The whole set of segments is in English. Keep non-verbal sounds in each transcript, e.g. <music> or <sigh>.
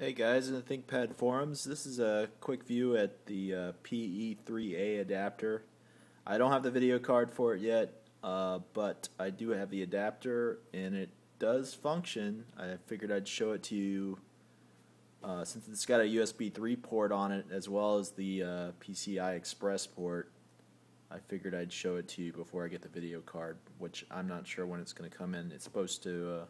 Hey guys in the ThinkPad forums, this is a quick view at the uh, PE3A adapter. I don't have the video card for it yet, uh, but I do have the adapter and it does function. I figured I'd show it to you uh, since it's got a USB 3 port on it as well as the uh, PCI Express port. I figured I'd show it to you before I get the video card, which I'm not sure when it's going to come in. It's supposed to uh,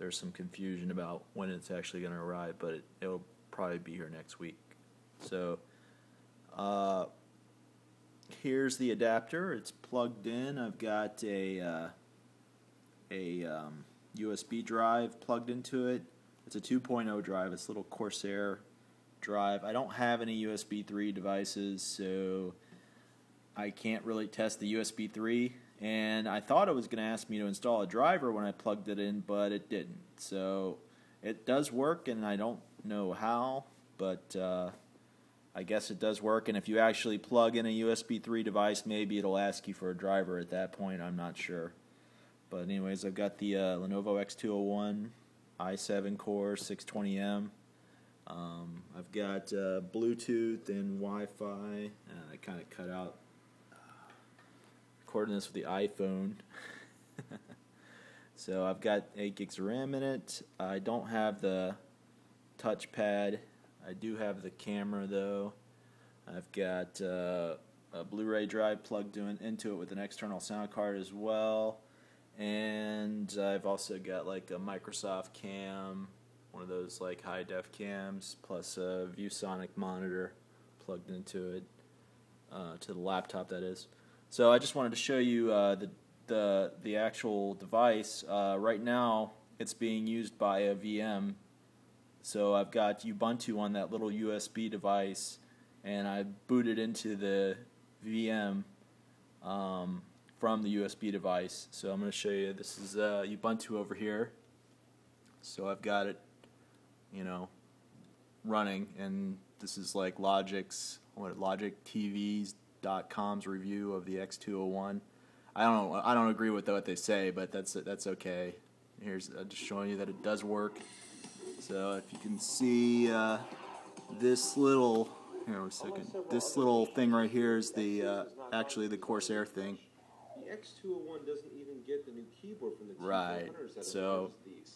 there's some confusion about when it's actually going to arrive, but it, it'll probably be here next week. So uh, here's the adapter. It's plugged in. I've got a uh, a um, USB drive plugged into it. It's a 2.0 drive. It's a little Corsair drive. I don't have any USB 3 devices, so I can't really test the USB 3 and I thought it was going to ask me to install a driver when I plugged it in, but it didn't. So it does work, and I don't know how, but uh, I guess it does work. And if you actually plug in a USB 3 device, maybe it'll ask you for a driver at that point. I'm not sure. But anyways, I've got the uh, Lenovo X201 i7 core 620M. Um, I've got uh, Bluetooth and Wi-Fi. Uh, I kind of cut out recording this with the iPhone. <laughs> so I've got 8 gigs of RAM in it. I don't have the touchpad. I do have the camera though. I've got uh, a Blu-ray drive plugged in, into it with an external sound card as well. And I've also got like a Microsoft cam, one of those like high def cams, plus a ViewSonic monitor plugged into it, uh, to the laptop that is. So I just wanted to show you uh, the, the, the actual device. Uh, right now it's being used by a VM. So I've got Ubuntu on that little USB device and I booted into the VM um, from the USB device. So I'm going to show you, this is uh, Ubuntu over here. So I've got it, you know, running and this is like Logic's, what, Logic TV's com's review of the X201. I don't know, I don't agree with what they say, but that's that's okay. Here's just showing you that it does work. So if you can see uh, this little here a second, this little thing right here is the uh, actually the Corsair thing. The X201 doesn't even get the new keyboard from the Right. So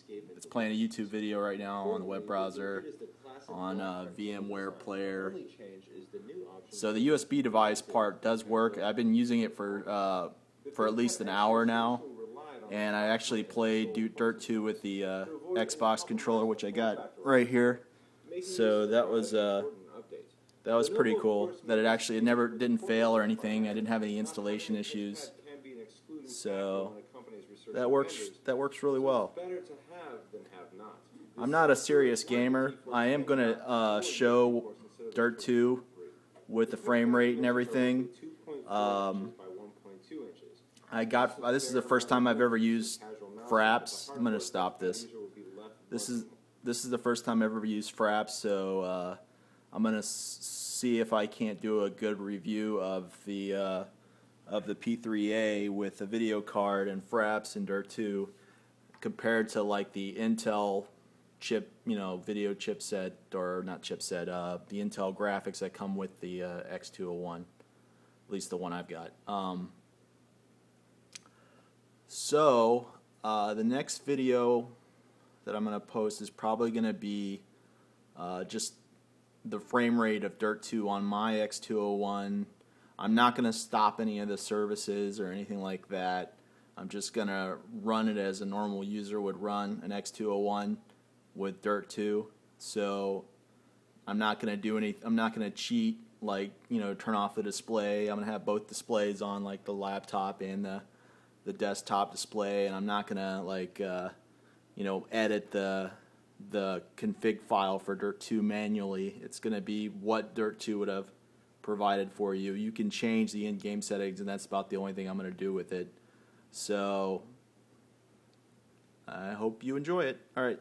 it's playing a YouTube video right now on the web browser on uh, VMware Player. So the USB device part does work. I've been using it for uh, for at least an hour now, and I actually played Dirt 2 with the uh, Xbox controller, which I got right here. So that was uh, that was pretty cool. That it actually it never didn't fail or anything. I didn't have any installation issues. So that works that works really well. I'm not a serious gamer. I am going to uh, show Dirt 2 with the frame rate and everything. Um, I got uh, this is the first time I've ever used Fraps. I'm going to stop this. This is this is the first time I've ever used Fraps, so uh, I'm going to see if I can't do a good review of the uh, of the P3A with a video card and Fraps and Dirt 2 compared to like the Intel chip, you know, video chipset or not chipset, uh, the Intel graphics that come with the uh, X201, at least the one I've got. Um, so uh, the next video that I'm going to post is probably going to be uh, just the frame rate of Dirt 2 on my X201. I'm not going to stop any of the services or anything like that. I'm just going to run it as a normal user would run an X201 with Dirt 2. So I'm not going to do any, I'm not going to cheat, like, you know, turn off the display. I'm going to have both displays on, like the laptop and the, the desktop display. And I'm not going to, like, uh, you know, edit the, the config file for Dirt 2 manually. It's going to be what Dirt 2 would have provided for you. You can change the in-game settings, and that's about the only thing I'm going to do with it. So I hope you enjoy it. All right.